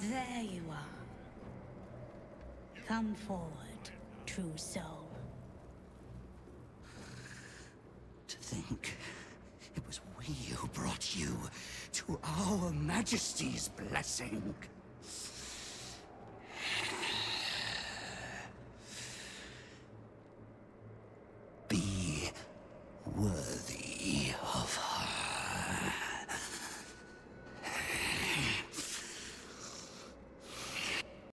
There you are. Come forward, true soul. To think it was we who brought you to our Majesty's blessing. Be worthy.